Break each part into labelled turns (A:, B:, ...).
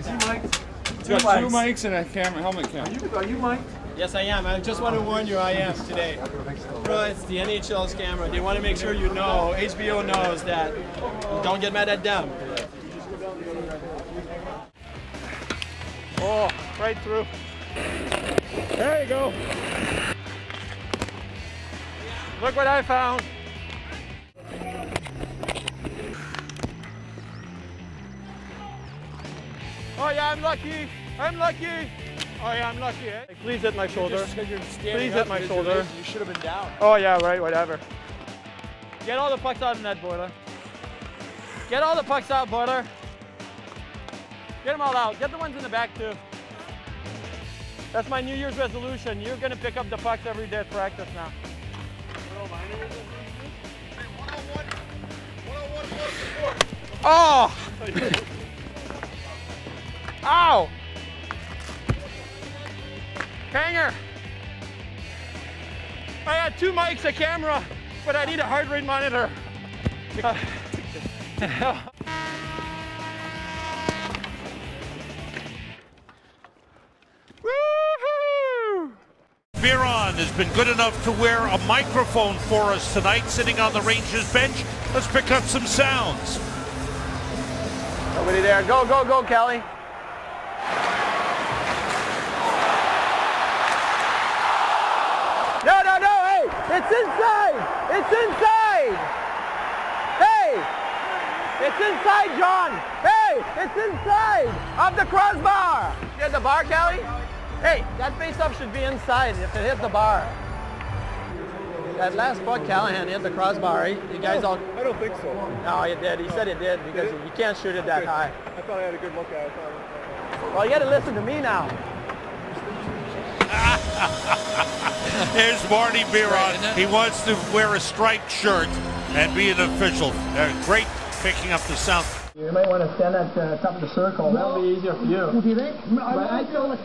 A: Is he mic'd? Two
B: Got two
A: mics.
B: mics and a camera, helmet cam.
A: Are you, are you mic'd?
C: Yes, I am. I just want to warn you, I am today. Bro, it's the NHL's camera. They want to make sure you know, HBO knows that. Don't get mad at them. Oh, right through. There you go. Look what I found. Yeah, I'm lucky. I'm lucky. Oh yeah, I'm lucky. Eh? Please hit my shoulder. Please hit my shoulder.
A: You should have been down.
C: Oh yeah, right, whatever. Get all the pucks out of net, Boiler. Get all the pucks out, Boiler. Get them all out. Get the ones in the back too. That's my New Year's resolution. You're gonna pick up the pucks every day at practice now. Oh! Ow! Hanger! I had two mics, a camera, but I need a heart rate monitor. Uh, Woohoo!
D: Biron has been good enough to wear a microphone for us tonight, sitting on the Rangers bench. Let's pick up some sounds.
C: Nobody there. Go, go, go, Kelly. No, no, no, hey! It's inside! It's inside! Hey! It's inside, John! Hey! It's inside! Of the crossbar! You hit the bar, Kelly? Hey, that face-up should be inside if it hit the bar. That last puck, Callahan hit the crossbar. eh? You guys all...
A: I don't think so.
C: No, he did. He said it did because you can't shoot it that high.
A: I thought I had a good look at it.
C: Well, you got to listen to me now.
D: There's Marty Biron. He wants to wear a striped shirt and be an official. Uh, great picking up the sound.
C: You might want to stand at the top of the circle. That'll be easier for you.
E: What Do you think? But I still,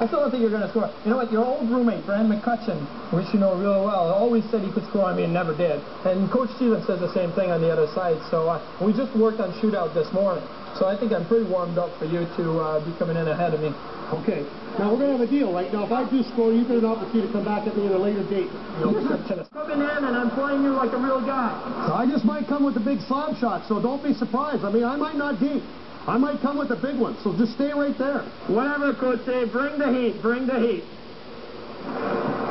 E: I still don't think you're going to score. You know what? Your old roommate, Brand McCutcheon, which you know really well, always said he could score on me and never did. And Coach Stevens says the same thing on the other side. So uh, we just worked on shootout this morning. So I think I'm pretty warmed up for you to uh, be coming in ahead of me.
F: Okay. Now we're gonna have a deal, right? Now if I do score, you get an opportunity to come back at me at a later date.
E: You're coming in and I'm playing you like a real guy.
F: I just might come with the big slam shot, so don't be surprised. I mean, I might not deke. I might come with the big one, so just stay right there.
E: Whatever, Coach say, bring the heat, bring the heat.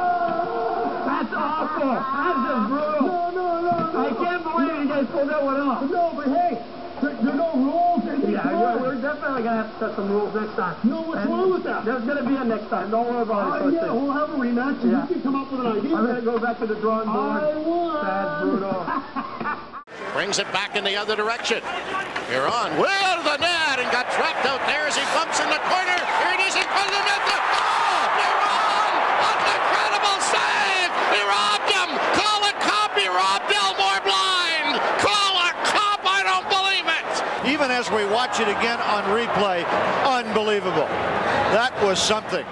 E: That's awful. That's just brutal.
F: No, no, no, no.
E: I can't believe you guys pulled that one off.
F: No, but hey, there, there are no rules in this
E: Yeah,
F: game.
E: you're, we're definitely going to have to set some rules next time.
F: No, what's
E: And
F: wrong with that?
E: There's going to be a next time. Don't worry about it,
F: Uh,
E: Coach.
F: yeah, we'll have a rematch, and
E: Yeah.
F: you can come up with an idea.
E: I'm going to go back to the drawing board.
F: I won.
E: That's brutal.
G: Brings it back in the other direction. Here on, well to the net, and got trapped out there as he bumps in the corner. Here it is in front of the net. Oh, Biron! An incredible save! He robbed him! Call a cop! He robbed Elmore blind! Call a cop! I don't believe it!
H: Even as we watch it again on replay, unbelievable. That was something.